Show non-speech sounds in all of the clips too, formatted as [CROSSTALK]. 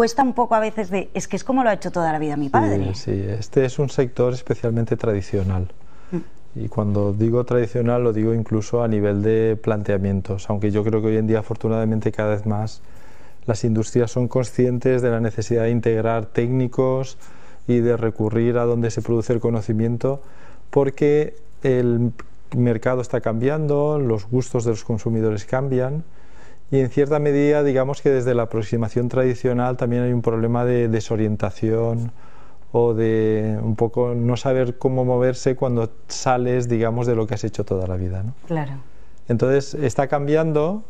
cuesta un poco a veces de, es que es como lo ha hecho toda la vida mi padre. Sí, sí. este es un sector especialmente tradicional. Y cuando digo tradicional lo digo incluso a nivel de planteamientos, aunque yo creo que hoy en día afortunadamente cada vez más las industrias son conscientes de la necesidad de integrar técnicos y de recurrir a donde se produce el conocimiento porque el mercado está cambiando, los gustos de los consumidores cambian y en cierta medida digamos que desde la aproximación tradicional también hay un problema de desorientación o de un poco no saber cómo moverse cuando sales digamos de lo que has hecho toda la vida. ¿no? Claro. Entonces está cambiando,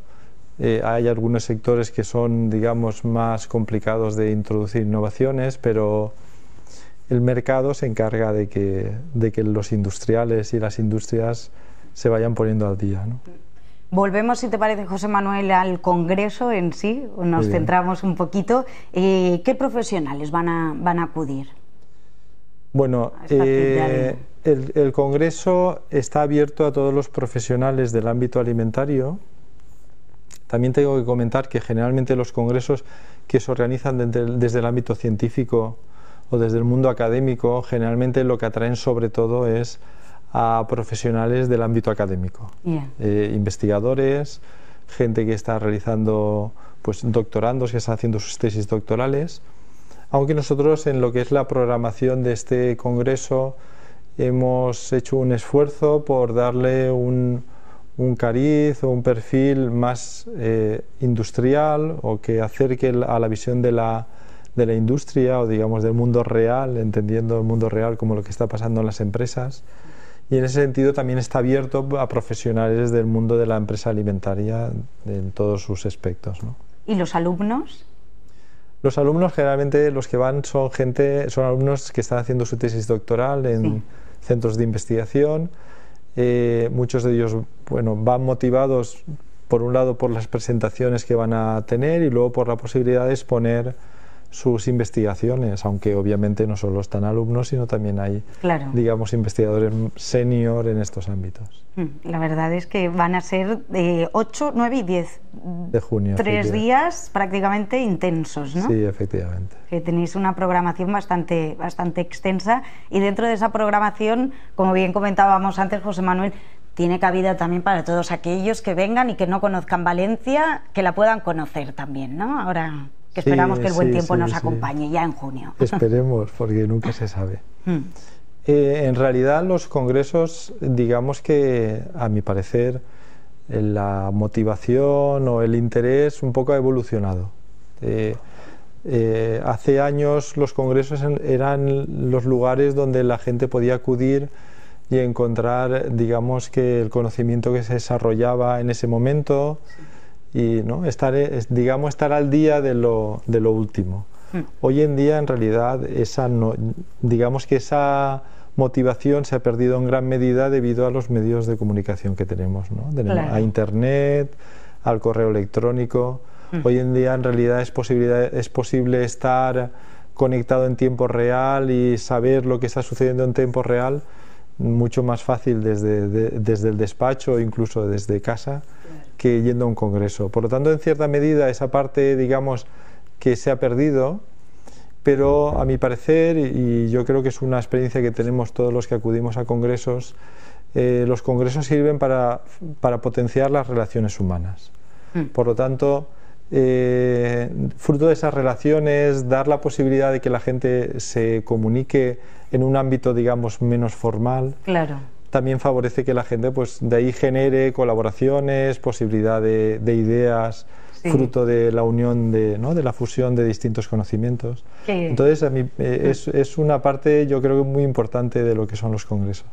eh, hay algunos sectores que son digamos más complicados de introducir innovaciones, pero el mercado se encarga de que, de que los industriales y las industrias se vayan poniendo al día. ¿no? Volvemos, si te parece, José Manuel, al Congreso en sí, nos centramos un poquito. Eh, ¿Qué profesionales van a, van a acudir? Bueno, eh, el, el, Congreso está abierto a todos los profesionales del ámbito alimentario. También tengo que comentar que generalmente los congresos que se organizan desde desde el ámbito científico o desde el mundo académico, generalmente lo que atraen sobre todo es a profesionales del ámbito académico, eh, investigadores, gente que está realizando, pues doctorandos que están haciendo sus tesis doctorales, aunque nosotros en lo que es la programación de este congreso hemos hecho un esfuerzo por darle un, un cariz o un perfil más eh, industrial o que acerque a la visión de la, de la industria o digamos del mundo real, entendiendo el mundo real como lo que está pasando en las empresas. Y en ese sentido también está abierto a profesionales del mundo de la empresa alimentaria en todos sus aspectos. ¿no? ¿Y los alumnos? Los alumnos generalmente los que van son gente, son alumnos que están haciendo su tesis doctoral en centros de investigación. Eh, muchos de ellos bueno, van motivados por un lado por las presentaciones que van a tener y luego por la posibilidad de exponer sus investigaciones, aunque obviamente no solo están alumnos, sino también hay, digamos, investigadores senior en estos ámbitos. Mm, la verdad es que van a ser de 8, 9 y 10 de junio. Tres días prácticamente intensos, ¿no? Sí, efectivamente. Que tenéis una programación bastante, bastante extensa y dentro de esa programación, como bien comentábamos antes, José Manuel, tiene cabida también para todos aquellos que vengan y que no conozcan Valencia, que la puedan conocer también, ¿no? Ahora que esperamos que el buen tiempo nos acompañe ya en junio. Esperemos, [LAUGHS] porque nunca se sabe. Hmm. Eh, en realidad los congresos, digamos que a mi parecer, la motivación o el interés un poco ha evolucionado. Eh, eh, hace años los congresos eran los lugares donde la gente podía acudir y encontrar, digamos, que el conocimiento que se desarrollaba en ese momento y ¿no? estar, digamos, estar al día de lo, de lo último. Hmm. Hoy en día, en realidad, esa no, digamos que esa motivación se ha perdido en gran medida debido a los medios de comunicación que tenemos, ¿no? a Internet, al correo electrónico. Hmm. Hoy en día, en realidad, es, posibilidad, es posible estar conectado en tiempo real y saber lo que está sucediendo en tiempo real mucho más fácil desde, desde el despacho o incluso desde casa que yendo a un congreso. Por lo tanto, en cierta medida, esa parte, digamos, que se ha perdido, pero a mi parecer, y yo creo que es una experiencia que tenemos todos los que acudimos a congresos, eh, los congresos sirven para, para, potenciar las relaciones humanas. Mm. Por lo tanto, eh, fruto de esas relaciones, dar la posibilidad de que la gente se comunique en un ámbito, digamos, menos formal. Claro también favorece que la gente pues de ahí genere colaboraciones, posibilidad de, ideas, fruto de la unión, de, ¿no? de la fusión de distintos conocimientos. Entonces, a mí, eh, es, es una parte yo creo muy importante de lo que son los congresos.